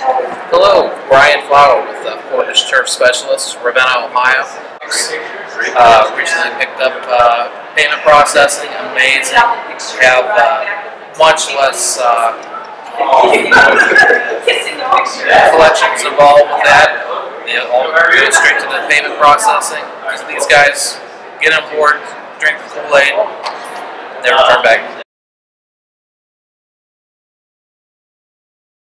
Hello, Brian Flower with uh, the Portage Turf Specialists, Ravenna, Ohio. Uh, recently picked up uh, payment processing, amazing. Have uh, much less uh, collections involved with that. They all go straight to the payment processing. These guys get on board, drink the Kool-Aid, never turn back.